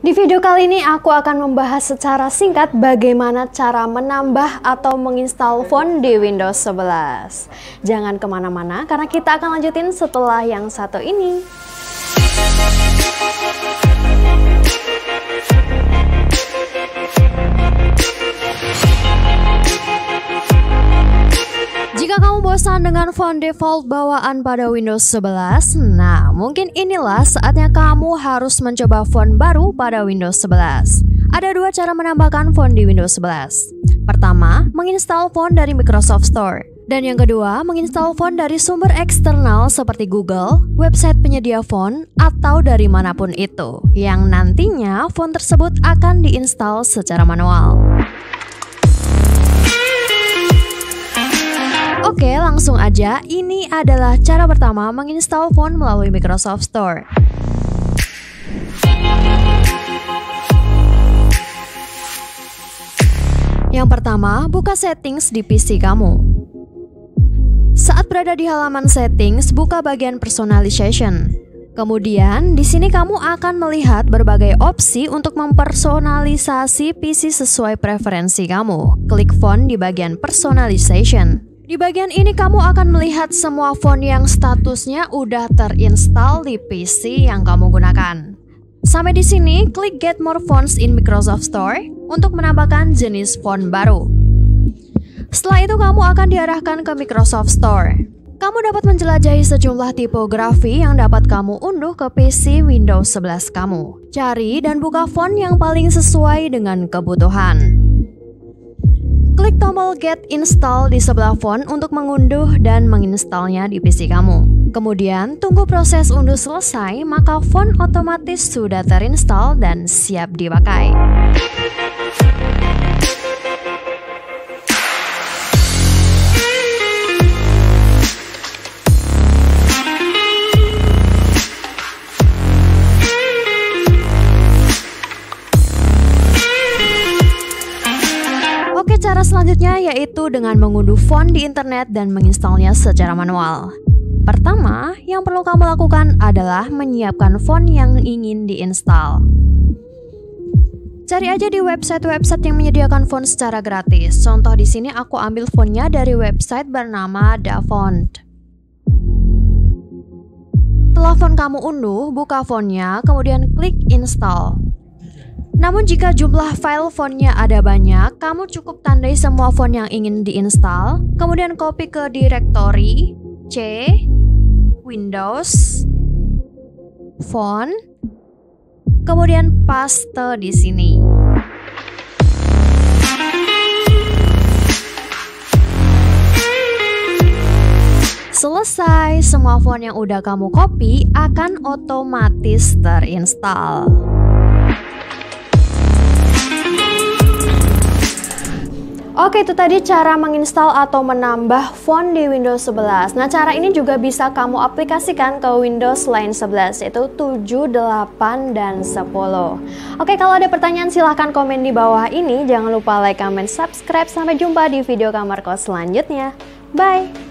Di video kali ini aku akan membahas secara singkat bagaimana cara menambah atau menginstal font di Windows 11. Jangan ke mana-mana karena kita akan lanjutin setelah yang satu ini. Jika kamu bosan dengan font default bawaan pada Windows 11, nah mungkin inilah saatnya kamu harus mencoba font baru pada Windows 11. Ada dua cara menambahkan font di Windows 11. Pertama, menginstal font dari Microsoft Store. Dan yang kedua, menginstal font dari sumber eksternal seperti Google, website penyedia font, atau dari mana pun itu, yang nantinya font tersebut akan diinstal secara manual. Oke, langsung aja. Ini adalah cara pertama menginstal font melalui Microsoft Store. Yang pertama, buka settings di PC kamu. Saat berada di halaman settings, buka bagian personalization. Kemudian, di sini kamu akan melihat berbagai opsi untuk mempersonalisasi PC sesuai preferensi kamu. Klik font di bagian personalization. Di bagian ini kamu akan melihat semua font yang statusnya udah terinstall di PC yang kamu gunakan. Sampai di sini, klik Get More Fonts in Microsoft Store untuk menambahkan jenis font baru. Setelah itu kamu akan diarahkan ke Microsoft Store. Kamu dapat menjelajahi sejumlah tipografi yang dapat kamu unduh ke PC Windows 11 kamu. Cari dan buka font yang paling sesuai dengan kebutuhan. Klik tombol Get Install di sebelah font untuk mengunduh dan menginstalnya di PC kamu. Kemudian, tunggu proses unduh selesai, maka font otomatis sudah terinstall dan siap dipakai. Selanjutnya yaitu dengan mengunduh font di internet dan menginstalnya secara manual. Pertama, yang perlu kamu lakukan adalah menyiapkan font yang ingin diinstal. Cari aja di website-website yang menyediakan font secara gratis. Contoh di sini aku ambil fontnya dari website bernama DaFont. Setelah font kamu unduh, buka fontnya, kemudian klik install. Namun jika jumlah file fontnya ada banyak, kamu cukup tandai semua font yang ingin diinstal, kemudian copy ke directory C, Windows, font, kemudian paste di sini. Selesai, semua font yang udah kamu copy akan otomatis terinstall. Oke, itu tadi cara menginstal atau menambah font di Windows 11. Nah, cara ini juga bisa kamu aplikasikan ke Windows lain 11, yaitu 7, 8, dan 10. Oke, kalau ada pertanyaan silahkan komen di bawah ini. Jangan lupa like, comment, subscribe. Sampai jumpa di video kamar kos selanjutnya. Bye!